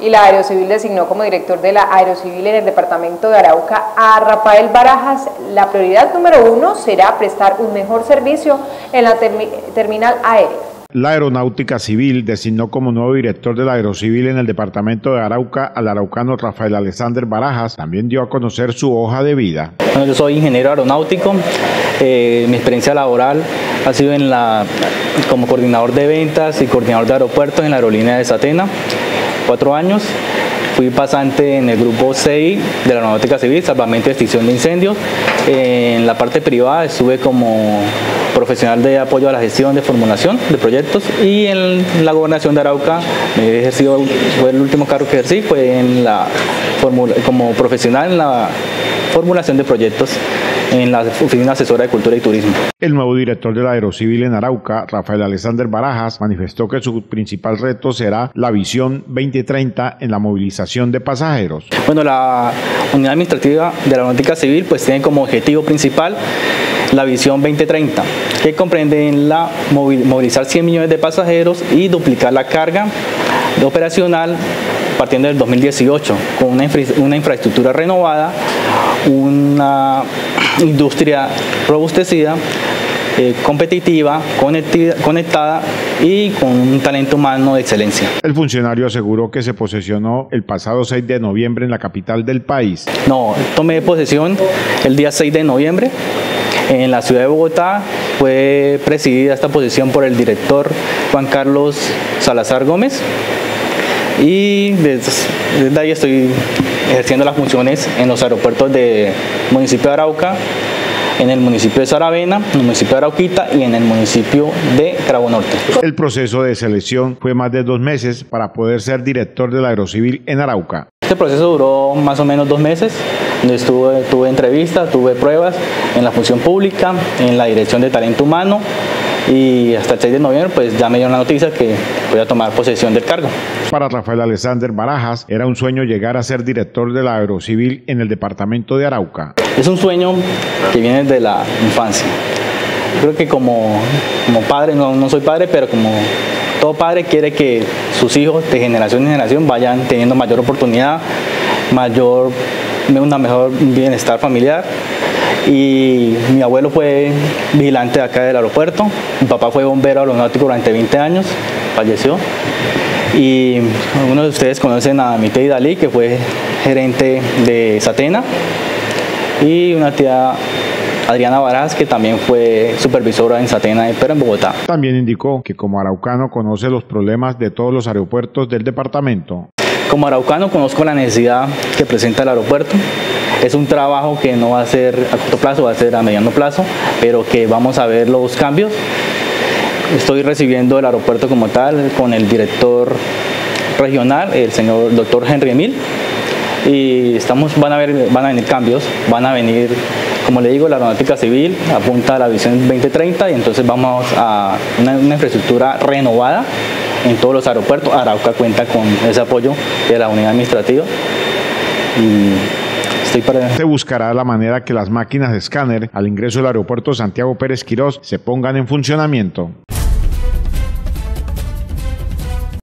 y la Aerocivil designó como director de la Aerocivil en el departamento de Arauca a Rafael Barajas. La prioridad número uno será prestar un mejor servicio en la terminal aérea. La Aeronáutica Civil designó como nuevo director de la Aerocivil en el departamento de Arauca al araucano Rafael Alexander Barajas. También dio a conocer su hoja de vida. Bueno, yo soy ingeniero aeronáutico. Eh, mi experiencia laboral ha sido en la, como coordinador de ventas y coordinador de aeropuertos en la aerolínea de Satena, cuatro años. Fui pasante en el grupo CI de la Aeronáutica Civil, salvamento y extinción de incendios. En la parte privada estuve como profesional de apoyo a la gestión de formulación de proyectos y en la gobernación de Arauca he ejercido, fue el último cargo que ejercí, fue en la como profesional en la formulación de proyectos en la Oficina Asesora de Cultura y Turismo. El nuevo director de la Aerocivil en Arauca, Rafael Alexander Barajas, manifestó que su principal reto será la visión 2030 en la movilización de pasajeros. Bueno, la unidad administrativa de la aeronáutica civil pues tiene como objetivo principal la visión 2030, que comprende en la movilizar 100 millones de pasajeros y duplicar la carga operacional partiendo del 2018, con una, una infraestructura renovada, una industria robustecida, eh, competitiva, conectada y con un talento humano de excelencia. El funcionario aseguró que se posesionó el pasado 6 de noviembre en la capital del país. No, tomé posesión el día 6 de noviembre en la ciudad de Bogotá fue presidida esta posición por el director Juan Carlos Salazar Gómez y desde, ahí estoy ejerciendo las funciones en los aeropuertos del municipio de Arauca, en el municipio de Saravena, en el municipio de Arauquita y en el municipio de Cravo Norte. El proceso de selección fue más de dos meses para poder ser director de la Aerocivil en Arauca. Este proceso duró más o menos dos meses, estuve, tuve entrevistas, tuve pruebas en la función pública, en la dirección de talento humano y hasta el 6 de noviembre pues ya me dieron la noticia que voy a tomar posesión del cargo. Para Rafael Alexander Barajas era un sueño llegar a ser director de la Aerocivil en el departamento de Arauca. Es un sueño que viene de la infancia. Creo que como, como padre, no, no soy padre, pero como todo padre quiere que sus hijos de generación en generación vayan teniendo mayor oportunidad, mayor, una mejor bienestar familiar. Y mi abuelo fue vigilante acá del aeropuerto, mi papá fue bombero aeronáutico durante 20 años, falleció. Y algunos de ustedes conocen a mi tía Dalí, que fue gerente de Satena, y una tía Adriana Varaz, que también fue supervisora en Satena, pero en Bogotá. También indicó que como araucano conoce los problemas de todos los aeropuertos del departamento. Como araucano conozco la necesidad que presenta el aeropuerto. Es un trabajo que no va a ser a corto plazo, va a ser a mediano plazo, pero que vamos a ver los cambios. Estoy recibiendo el aeropuerto como tal con el director regional, el señor doctor Henry Emil, y estamos, van, a ver, van a venir cambios, van a venir como le digo, la aeronáutica civil apunta a la visión 2030 y entonces vamos a una, infraestructura renovada en todos los aeropuertos. Arauca cuenta con ese apoyo de la unidad administrativa. Estoy. Se buscará la manera que las máquinas de escáner al ingreso del aeropuerto Santiago Pérez Quirós se pongan en funcionamiento.